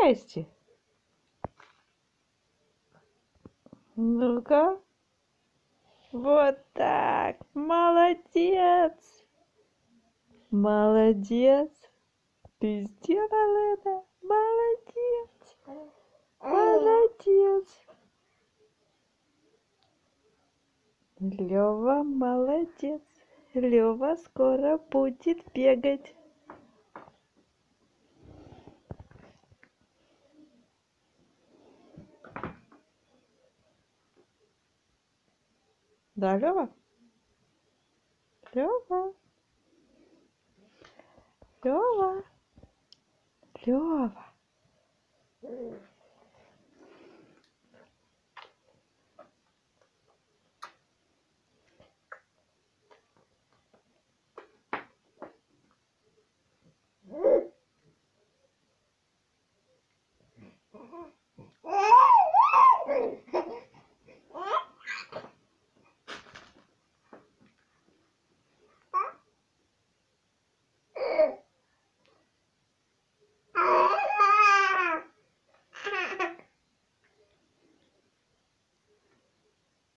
части ну-ка. Вот так. Молодец. Молодец. Ты сделал это. Молодец. Молодец. Лева молодец. Лева скоро будет бегать Да, лева, лева, лева, лева. Mm-hmm.